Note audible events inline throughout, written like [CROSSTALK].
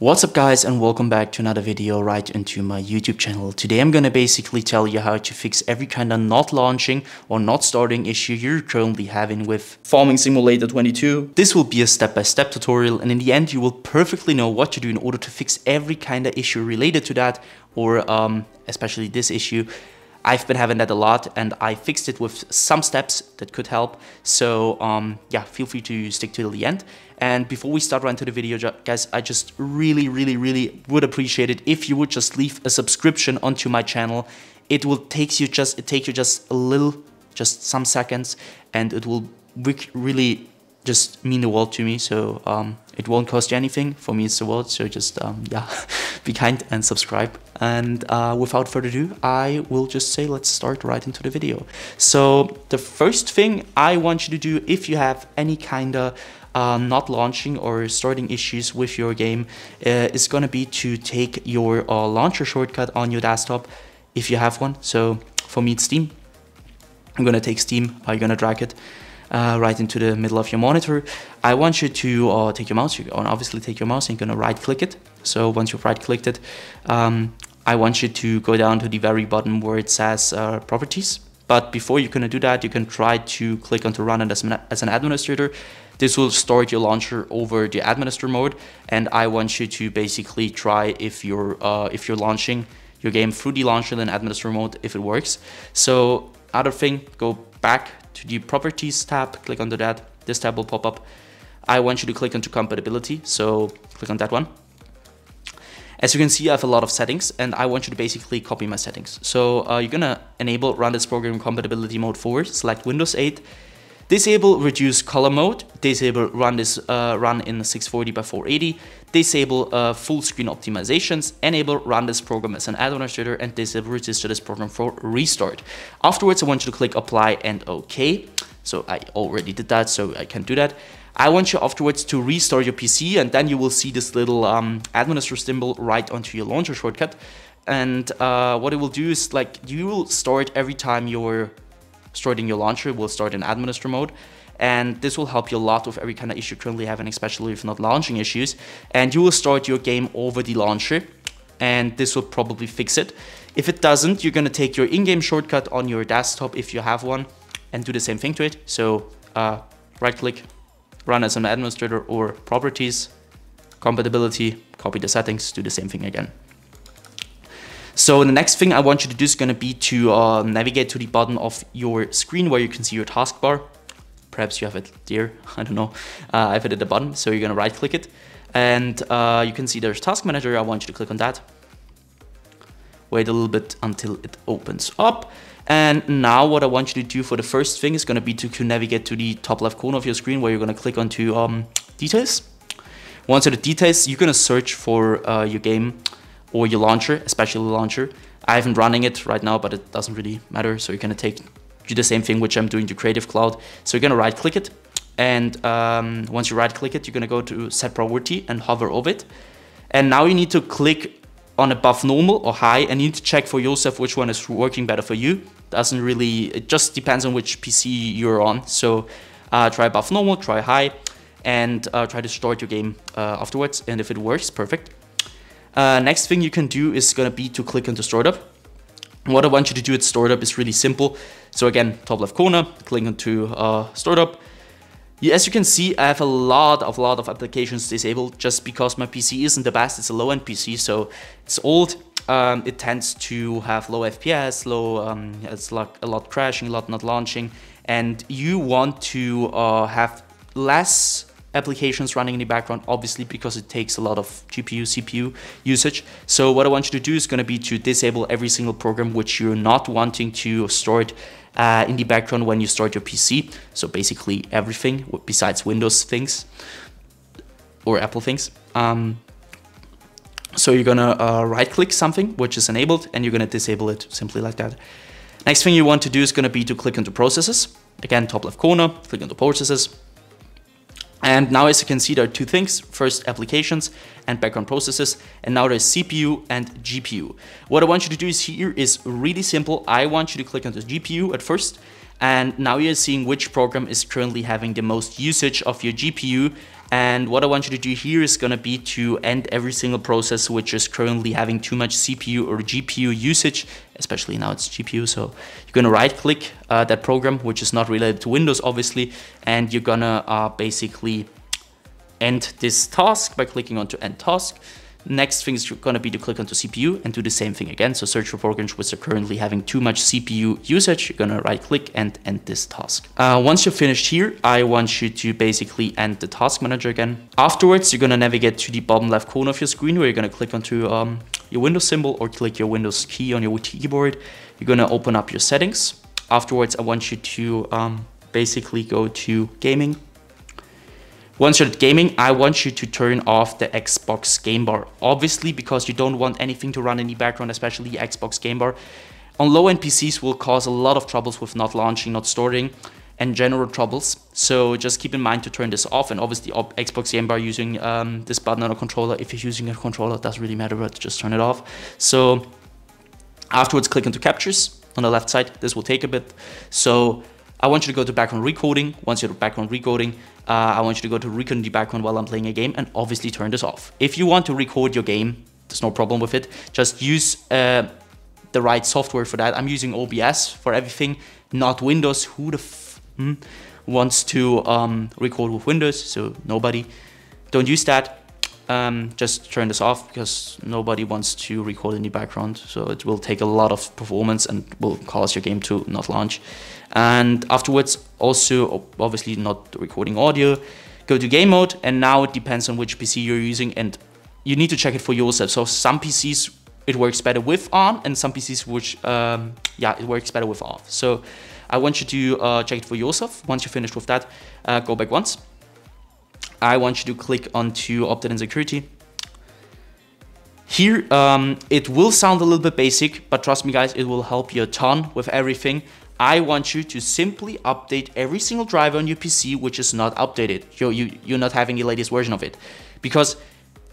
What's up guys and welcome back to another video right into my YouTube channel. Today I'm gonna basically tell you how to fix every kind of not launching or not starting issue you're currently having with Farming Simulator 22. This will be a step-by-step -step tutorial and in the end you will perfectly know what to do in order to fix every kind of issue related to that or um, especially this issue. I've been having that a lot and I fixed it with some steps that could help. So um, yeah, feel free to stick till the end. And before we start right into the video, guys, I just really, really, really would appreciate it if you would just leave a subscription onto my channel. It will take you just, it take you just a little, just some seconds, and it will really just mean the world to me. So um, it won't cost you anything. For me, it's the world. So just um, yeah, [LAUGHS] be kind and subscribe. And uh, without further ado, I will just say let's start right into the video. So the first thing I want you to do, if you have any kind of uh, not launching or starting issues with your game uh, is going to be to take your uh, launcher shortcut on your desktop if you have one. So for me, it's Steam. I'm going to take Steam. I'm going to drag it uh, right into the middle of your monitor. I want you to uh, take your mouse. You obviously take your mouse and you're going to right click it. So once you've right clicked it, um, I want you to go down to the very bottom where it says uh, properties. But before you're to do that, you can try to click on to run it as an administrator. This will start your launcher over the administrator mode. And I want you to basically try if you're, uh, if you're launching your game through the launcher in administrator mode, if it works. So other thing, go back to the properties tab, click onto that. This tab will pop up. I want you to click onto compatibility. So click on that one. As you can see, I have a lot of settings and I want you to basically copy my settings. So uh, you're gonna enable run this program compatibility mode forward, select Windows 8, disable reduce color mode, disable run this uh, run in 640 by 480, disable uh, full screen optimizations, enable run this program as an administrator and disable register this program for restart. Afterwards, I want you to click apply and OK. So I already did that, so I can do that. I want you afterwards to restart your PC and then you will see this little um, administrator symbol right onto your launcher shortcut. And uh, what it will do is like you will start every time you're starting your launcher, will start in administrator mode. And this will help you a lot with every kind of issue currently having, especially if not launching issues. And you will start your game over the launcher and this will probably fix it. If it doesn't, you're gonna take your in-game shortcut on your desktop if you have one and do the same thing to it. So uh, right click, run as an administrator or properties, compatibility, copy the settings, do the same thing again. So the next thing I want you to do is going to be to uh, navigate to the bottom of your screen where you can see your taskbar. Perhaps you have it there, [LAUGHS] I don't know. Uh, I have it at the bottom, so you're going to right click it. And uh, you can see there's Task Manager, I want you to click on that. Wait a little bit until it opens up. And now what I want you to do for the first thing is going to be to, to navigate to the top left corner of your screen where you're going to click onto um, details. Once you're the details, you're going to search for uh, your game or your launcher, especially the launcher. I haven't running it right now, but it doesn't really matter. So you're to take do the same thing which I'm doing to Creative Cloud. So you're to right click it. And um, once you right click it, you're to go to set priority and hover over it. And now you need to click on above normal or high and you need to check for yourself which one is working better for you doesn't really, it just depends on which PC you're on. So uh, try above normal, try high, and uh, try to start your game uh, afterwards. And if it works, perfect. Uh, next thing you can do is gonna be to click into startup. What I want you to do at startup is really simple. So again, top left corner, click into uh, startup. As you can see, I have a lot of lot of applications disabled just because my PC isn't the best. It's a low-end PC, so it's old um, it tends to have low FPS, low, um, it's like a lot crashing, a lot not launching, and you want to uh, have less applications running in the background, obviously because it takes a lot of GPU, CPU usage. So what I want you to do is going to be to disable every single program which you're not wanting to store it uh, in the background when you start your PC. So basically everything besides Windows things or Apple things. Um, so you're gonna uh, right click something which is enabled and you're gonna disable it simply like that. Next thing you want to do is gonna be to click into processes. Again, top left corner, click into processes. And now as you can see, there are two things. First, applications and background processes. And now there's CPU and GPU. What I want you to do is here is really simple. I want you to click on the GPU at first. And now you're seeing which program is currently having the most usage of your GPU And what I want you to do here is gonna be to end every single process which is currently having too much CPU or GPU usage, especially now it's GPU. So you're gonna right click uh, that program, which is not related to Windows obviously, and you're gonna uh, basically end this task by clicking onto end task. Next thing is going to be to click onto CPU and do the same thing again. So search for programs which are currently having too much CPU usage. You're going to right click and end this task. Uh, once you're finished here, I want you to basically end the task manager again. Afterwards, you're going to navigate to the bottom left corner of your screen where you're going to click onto um, your Windows symbol or click your Windows key on your keyboard. You're going to open up your settings. Afterwards, I want you to um, basically go to gaming once you're gaming, I want you to turn off the Xbox Game Bar. Obviously, because you don't want anything to run in the background, especially Xbox Game Bar. On low-end PCs will cause a lot of troubles with not launching, not storing, and general troubles. So just keep in mind to turn this off. And obviously, Xbox Game Bar using um, this button on a controller. If you're using a controller, it doesn't really matter, but just turn it off. So afterwards, click into captures on the left side. This will take a bit. So I want you to go to background recording. Once you're background recording, uh, I want you to go to record the background while I'm playing a game and obviously turn this off. If you want to record your game, there's no problem with it. Just use uh, the right software for that. I'm using OBS for everything, not Windows. Who the f hmm, wants to um, record with Windows? So nobody. Don't use that. Um, just turn this off because nobody wants to record in the background. So it will take a lot of performance and will cause your game to not launch. And afterwards, also obviously not recording audio, go to game mode. And now it depends on which PC you're using and you need to check it for yourself. So some PCs, it works better with on and some PCs which, um, yeah, it works better with off. So I want you to uh, check it for yourself. Once you're finished with that, uh, go back once I want you to click onto Update and Security. Here, um, it will sound a little bit basic, but trust me guys, it will help you a ton with everything. I want you to simply update every single driver on your PC which is not updated. You're, you, you're not having the latest version of it. Because,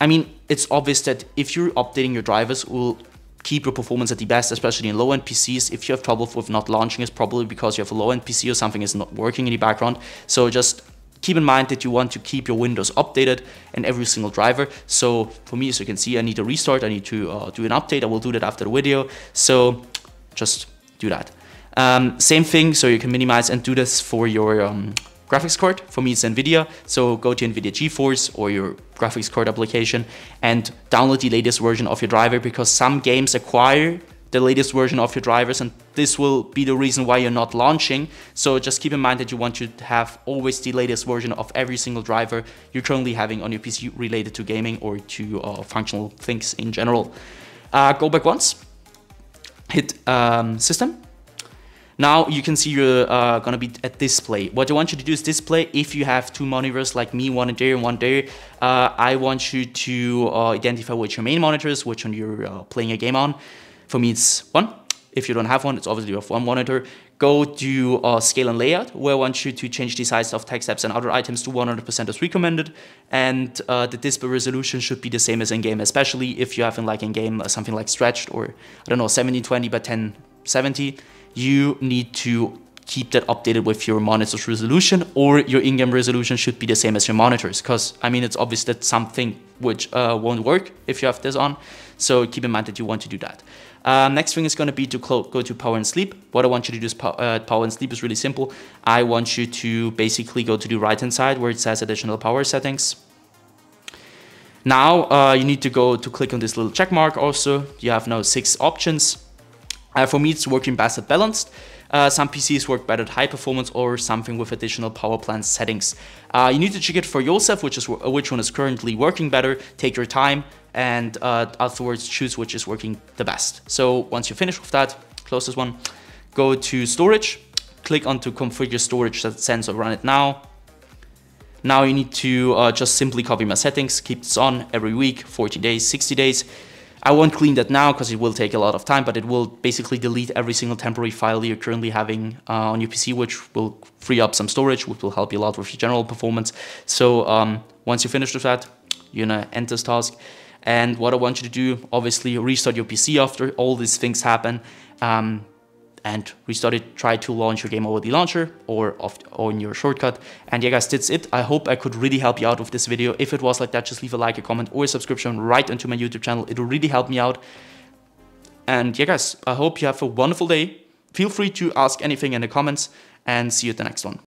I mean, it's obvious that if you're updating your drivers, will keep your performance at the best, especially in low-end PCs. If you have trouble with not launching, it's probably because you have a low-end PC or something is not working in the background. So just keep in mind that you want to keep your Windows updated and every single driver. So for me, as you can see, I need to restart. I need to uh, do an update. I will do that after the video. So just do that. Um, same thing, so you can minimize and do this for your um, graphics card. For me, it's NVIDIA. So go to NVIDIA GeForce or your graphics card application and download the latest version of your driver because some games acquire the latest version of your drivers and this will be the reason why you're not launching. So just keep in mind that you want to have always the latest version of every single driver you're currently having on your PC related to gaming or to uh, functional things in general. Uh, go back once, hit um, system. Now you can see you're uh, gonna be at display. What I want you to do is display if you have two monitors like me, one there and one there. Uh, I want you to uh, identify which your main monitors, which one you're uh, playing a game on. For me, it's one. If you don't have one, it's obviously you have one monitor. Go to uh, scale and layout, where I want you to change the size of text apps and other items to 100% as recommended. And uh, the display resolution should be the same as in-game, especially if you have in like in-game uh, something like stretched or, I don't know, 1720 by 1070. You need to keep that updated with your monitor's resolution or your in-game resolution should be the same as your monitors because I mean it's obvious that something which uh, won't work if you have this on so keep in mind that you want to do that. Um, next thing is going to be to go to power and sleep. What I want you to do is power, uh, power and sleep is really simple. I want you to basically go to the right hand side where it says additional power settings. Now uh, you need to go to click on this little check mark also. You have now six options. Uh, for me, it's working best at balanced. Uh, some PCs work better at high performance or something with additional power plant settings. Uh, you need to check it for yourself, which is which one is currently working better. Take your time and uh, afterwards choose which is working the best. So once you finish with that, close this one, go to storage, click on to configure storage that sensor run it now. Now you need to uh, just simply copy my settings, keep this on every week, 40 days, 60 days. I won't clean that now because it will take a lot of time, but it will basically delete every single temporary file you're currently having uh, on your PC, which will free up some storage, which will help you a lot with your general performance. So um, once you finish with that, you're gonna end this task. And what I want you to do, obviously restart your PC after all these things happen. Um, and restart it, try to launch your game over the launcher or, off, or in your shortcut. And yeah guys, that's it. I hope I could really help you out with this video. If it was like that, just leave a like, a comment or a subscription right into my YouTube channel. It will really help me out. And yeah guys, I hope you have a wonderful day. Feel free to ask anything in the comments and see you at the next one.